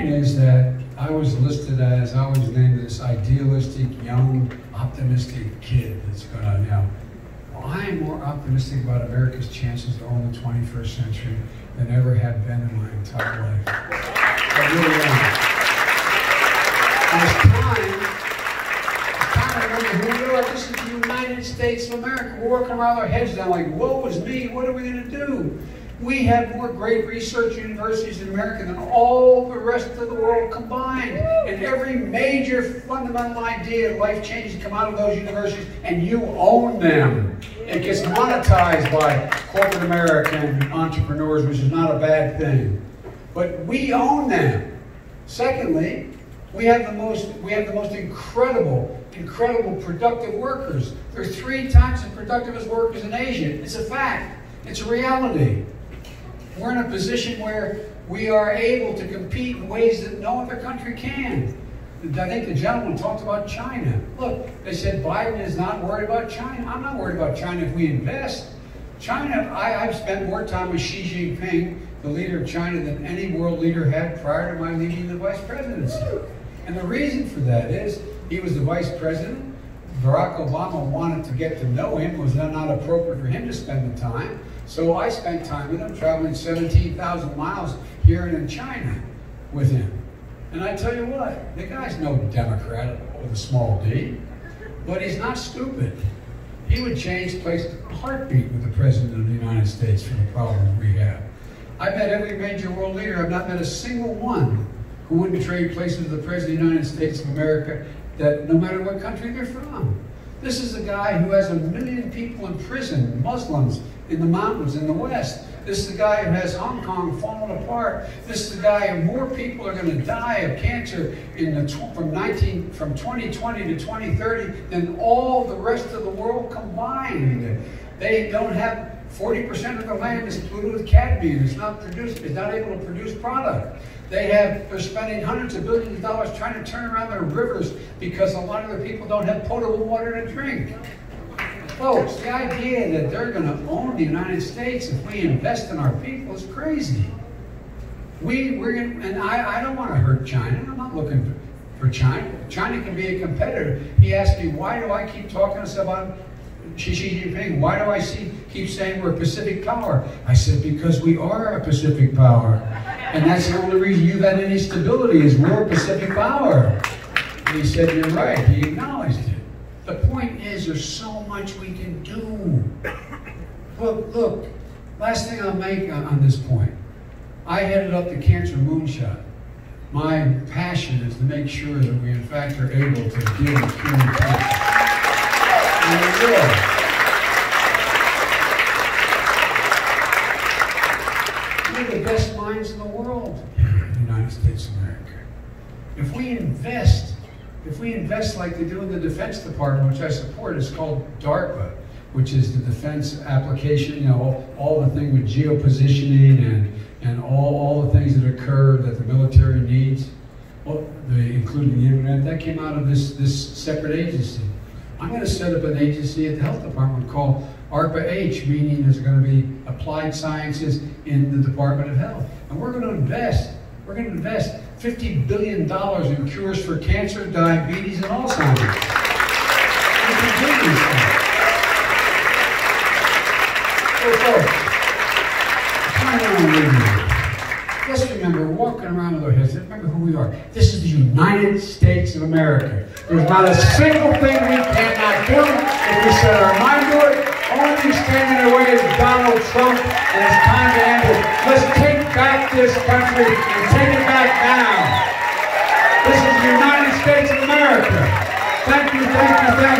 point is that I was listed as, I was named this idealistic, young, optimistic kid that's gonna, you know, well, I am more optimistic about America's chances to own the 21st century than ever have been in my entire life. I really am. It's time, it's time to who we are. This is the United States of America. We're working around our heads down like, woe is me, what are we gonna do? We have more great research universities in America than all the rest of the world combined. And every major fundamental idea, of life changes come out of those universities, and you own them. It gets monetized by corporate American entrepreneurs, which is not a bad thing. But we own them. Secondly, we have the most we have the most incredible, incredible productive workers. They're three times as productive as workers in Asia. It's a fact. It's a reality. We're in a position where we are able to compete in ways that no other country can. I think the gentleman talked about China. Look, they said Biden is not worried about China. I'm not worried about China if we invest. China, I, have spent more time with Xi Jinping, the leader of China, than any world leader had prior to my leaving the vice presidency. And the reason for that is he was the vice president. Barack Obama wanted to get to know him. It was not appropriate for him to spend the time. So I spent time with him, traveling 17,000 miles here and in China with him. And I tell you what, the guy's no Democrat with a small d, but he's not stupid. He would change place heartbeat with the President of the United States for the problems we have. I've met every major world leader. I've not met a single one who wouldn't trade places with the President of the United States of America that no matter what country they're from. This is a guy who has a million people in prison, Muslims, in the mountains in the West. This is the guy who has Hong Kong falling apart. This is the guy who more people are going to die of cancer in the from 19 from 2020 to 2030 than all the rest of the world combined. They don't have 40% of the land is polluted with cadmium. It's not produced. It's not able to produce product. They have, they're spending hundreds of billions of dollars trying to turn around their rivers because a lot of their people don't have potable water to drink. Folks, the idea that they're going to own the United States if we invest in our people is crazy. We, we're and I, I don't want to hurt China. I'm not looking for, for China. China can be a competitor. He asked me, why do I keep talking to about Xi Jinping? Why do I see, keep saying we're a Pacific power? I said, because we are a Pacific power. And that's the only reason you've had any stability is we're a Pacific power. And he said, you're right. He acknowledged it. The point is, there's so much we can do. Look, look, last thing I'll make on, on this point. I headed up the cancer moonshot. My passion is to make sure that we, in fact, are able to deal with human cancer. And we will. We're the best minds in the world in the United States of America. If we invest if we invest like they do in the Defense Department, which I support, it's called DARPA, which is the defense application, you know, all, all the thing with geopositioning and, and all, all the things that occur that the military needs, well, the, including the internet, that came out of this, this separate agency. I'm going to set up an agency at the health department called ARPA-H, meaning there's going to be applied sciences in the Department of Health. And we're going to invest, we're going to invest $50 billion in cures for cancer, diabetes, and Alzheimer's. We can do these things. So folks, Let's remember, we're around with our heads, remember who we are. This is the United States of America. There's not a single thing we cannot do if we set our mind to it. Only standing in the way is Donald Trump, and it's time to end it. Let's take back this country and take it back now. This is the United States of America. Thank you, thank you, thank you.